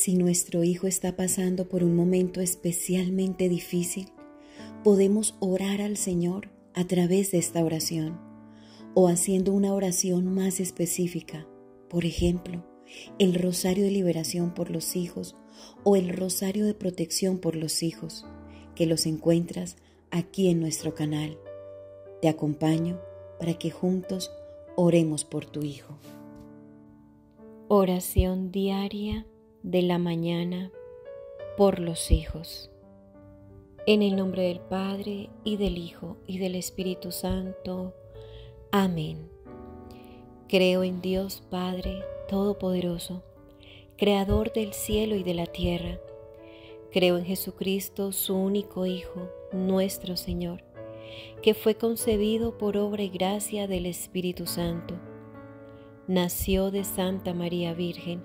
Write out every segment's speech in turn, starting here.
Si nuestro hijo está pasando por un momento especialmente difícil, podemos orar al Señor a través de esta oración o haciendo una oración más específica. Por ejemplo, el rosario de liberación por los hijos o el rosario de protección por los hijos, que los encuentras aquí en nuestro canal. Te acompaño para que juntos oremos por tu hijo. Oración diaria de la mañana por los hijos. En el nombre del Padre y del Hijo y del Espíritu Santo. Amén. Creo en Dios Padre Todopoderoso, Creador del cielo y de la tierra. Creo en Jesucristo, su único Hijo, nuestro Señor, que fue concebido por obra y gracia del Espíritu Santo. Nació de Santa María Virgen,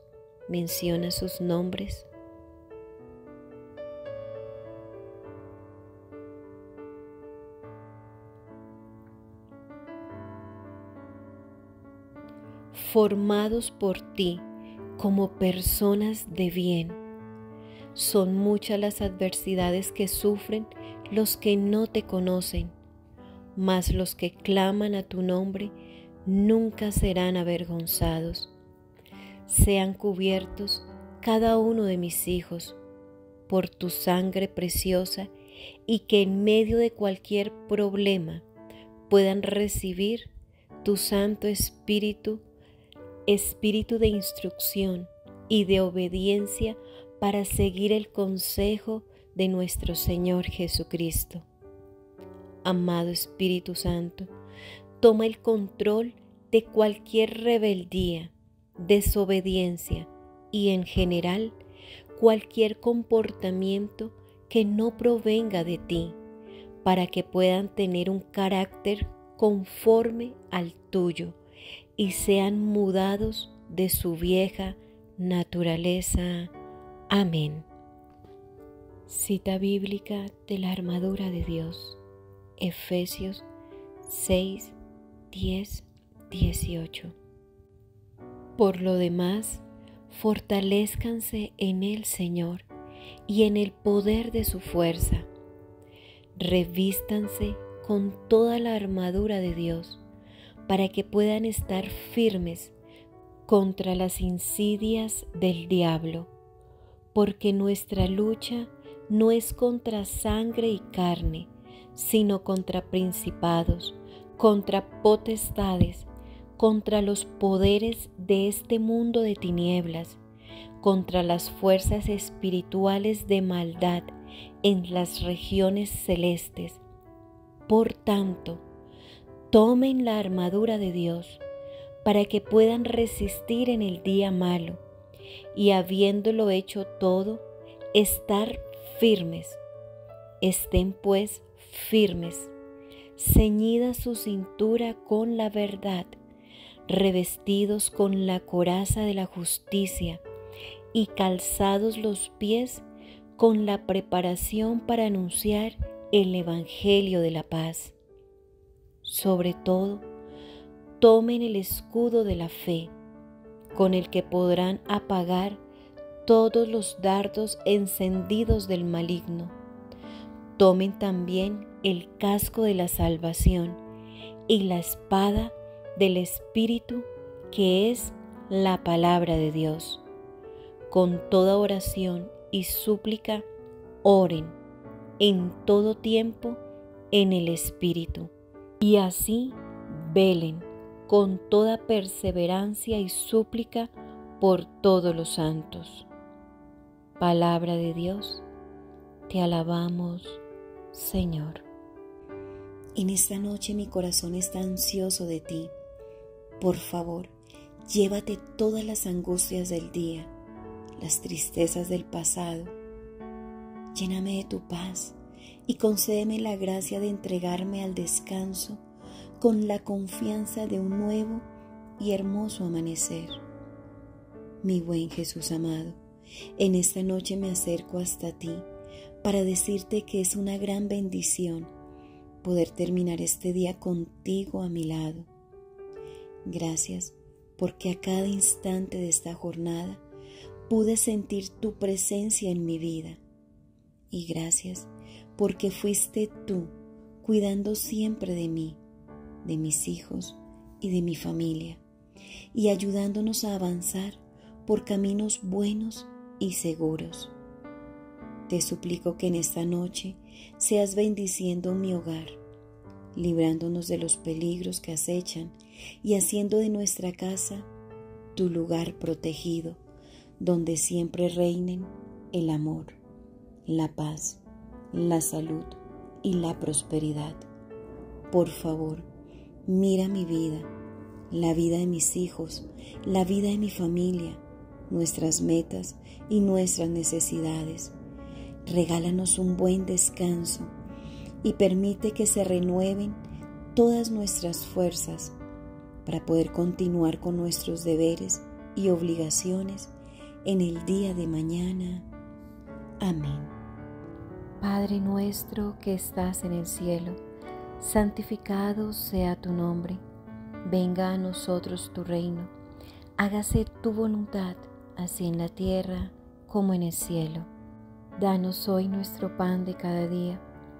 Menciona sus nombres. Formados por ti como personas de bien son muchas las adversidades que sufren los que no te conocen, mas los que claman a tu nombre nunca serán avergonzados. Sean cubiertos cada uno de mis hijos por tu sangre preciosa y que en medio de cualquier problema puedan recibir tu Santo Espíritu, Espíritu de instrucción y de obediencia para seguir el consejo de nuestro Señor Jesucristo. Amado Espíritu Santo, toma el control de cualquier rebeldía, desobediencia y en general cualquier comportamiento que no provenga de ti, para que puedan tener un carácter conforme al tuyo y sean mudados de su vieja naturaleza Amén. Cita bíblica de la armadura de Dios. Efesios 6, 10, 18. Por lo demás, fortalezcanse en el Señor y en el poder de su fuerza. Revístanse con toda la armadura de Dios para que puedan estar firmes contra las insidias del diablo porque nuestra lucha no es contra sangre y carne, sino contra principados, contra potestades, contra los poderes de este mundo de tinieblas, contra las fuerzas espirituales de maldad en las regiones celestes. Por tanto, tomen la armadura de Dios para que puedan resistir en el día malo y habiéndolo hecho todo, estar firmes. Estén pues firmes, ceñida su cintura con la verdad, revestidos con la coraza de la justicia y calzados los pies con la preparación para anunciar el Evangelio de la paz. sobre todo, tomen el escudo de la fe, con el que podrán apagar todos los dardos encendidos del maligno. Tomen también el casco de la salvación y la espada del Espíritu, que es la palabra de Dios. Con toda oración y súplica, oren en todo tiempo en el Espíritu. Y así velen con toda perseverancia y súplica por todos los santos. Palabra de Dios, te alabamos, Señor. En esta noche mi corazón está ansioso de ti. Por favor, llévate todas las angustias del día, las tristezas del pasado. Lléname de tu paz y concédeme la gracia de entregarme al descanso con la confianza de un nuevo y hermoso amanecer. Mi buen Jesús amado, en esta noche me acerco hasta ti para decirte que es una gran bendición poder terminar este día contigo a mi lado. Gracias porque a cada instante de esta jornada pude sentir tu presencia en mi vida. Y gracias porque fuiste tú cuidando siempre de mí, de mis hijos y de mi familia, y ayudándonos a avanzar por caminos buenos y seguros. Te suplico que en esta noche seas bendiciendo mi hogar, librándonos de los peligros que acechan y haciendo de nuestra casa tu lugar protegido, donde siempre reinen el amor, la paz, la salud y la prosperidad. Por favor, mira mi vida, la vida de mis hijos, la vida de mi familia, nuestras metas y nuestras necesidades regálanos un buen descanso y permite que se renueven todas nuestras fuerzas para poder continuar con nuestros deberes y obligaciones en el día de mañana. Amén. Padre nuestro que estás en el cielo, santificado sea tu nombre, venga a nosotros tu reino, hágase tu voluntad, así en la tierra como en el cielo. Danos hoy nuestro pan de cada día.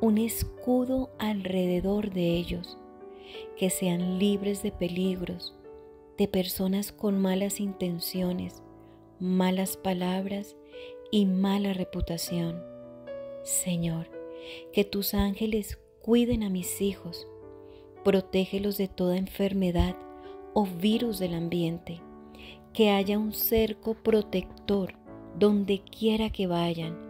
un escudo alrededor de ellos, que sean libres de peligros, de personas con malas intenciones, malas palabras y mala reputación. Señor, que tus ángeles cuiden a mis hijos, protégelos de toda enfermedad o virus del ambiente, que haya un cerco protector donde quiera que vayan.